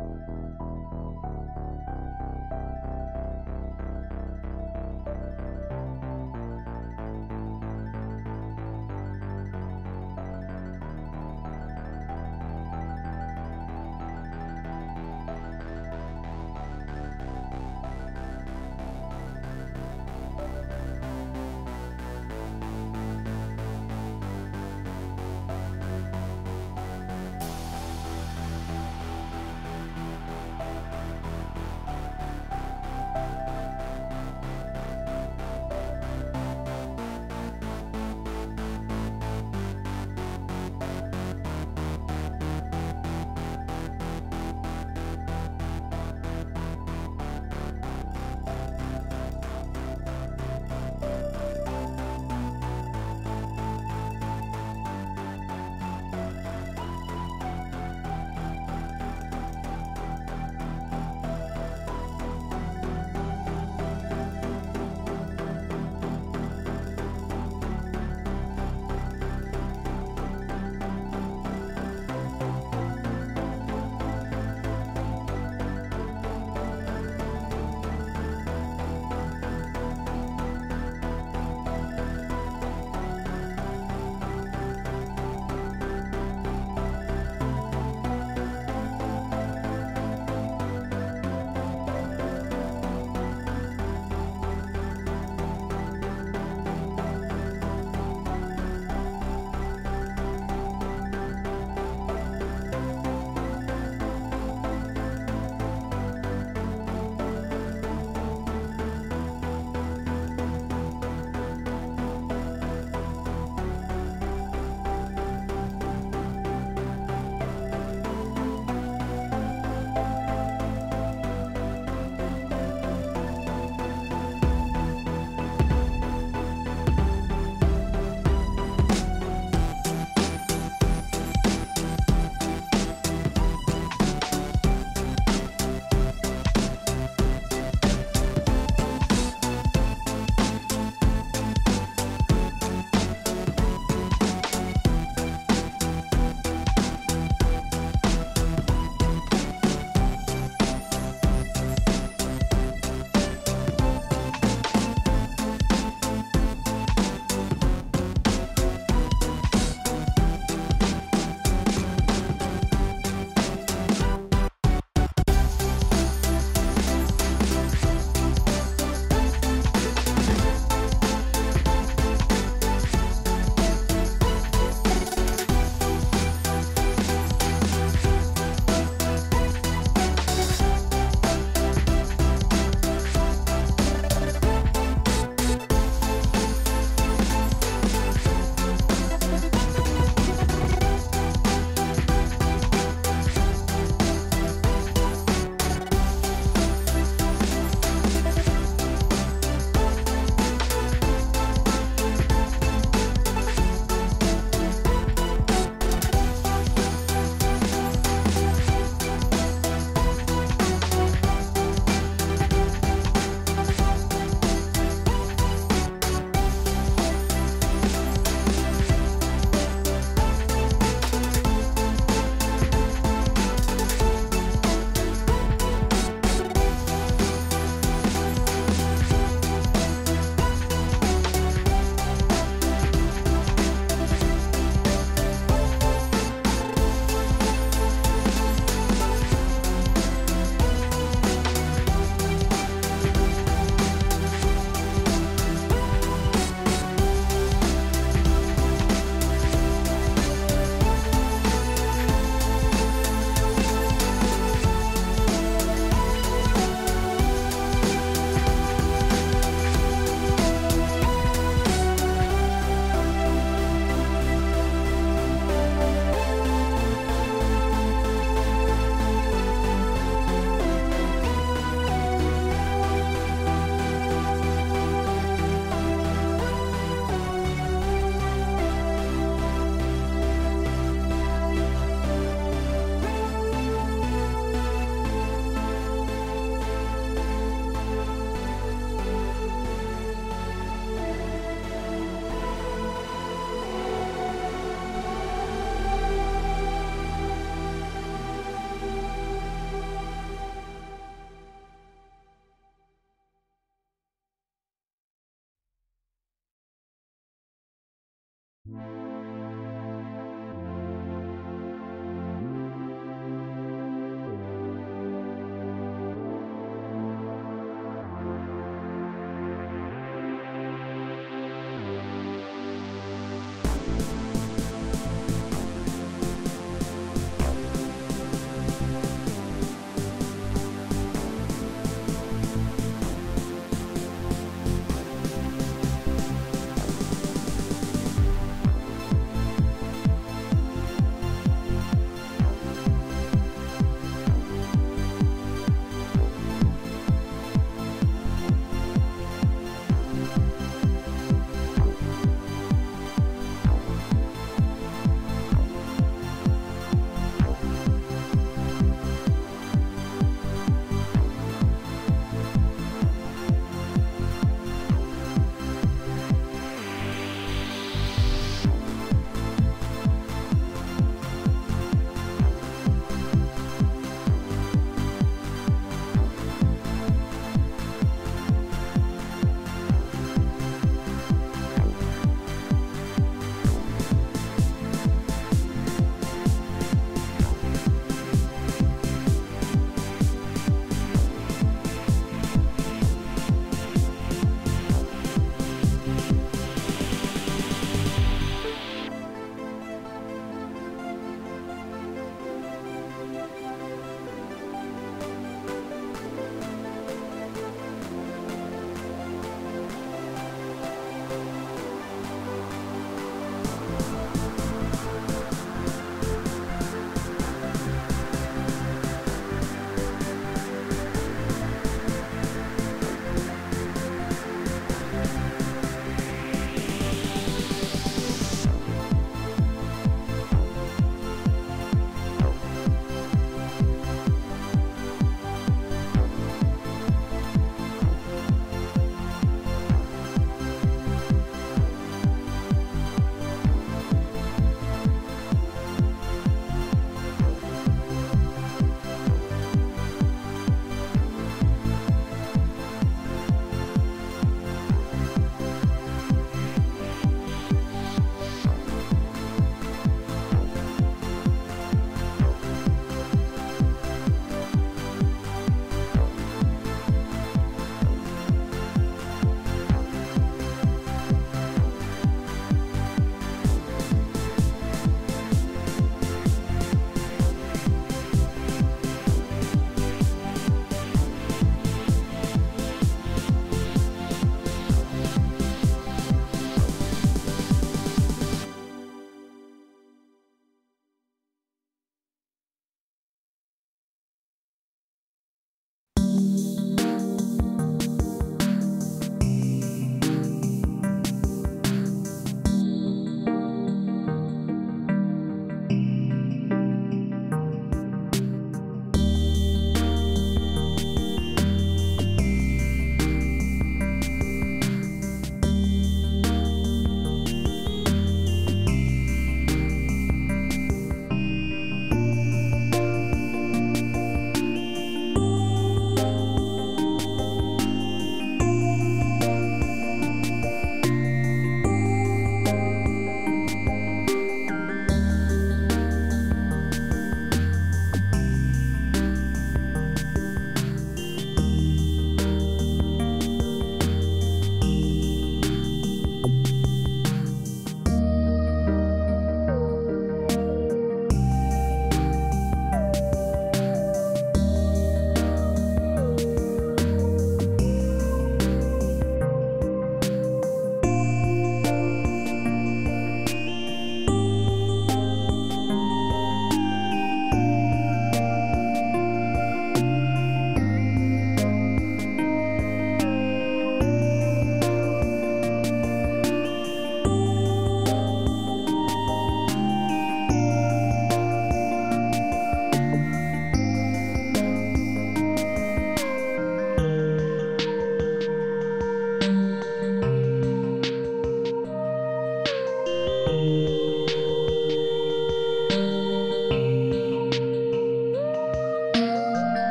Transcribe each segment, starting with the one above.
Thank you.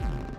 you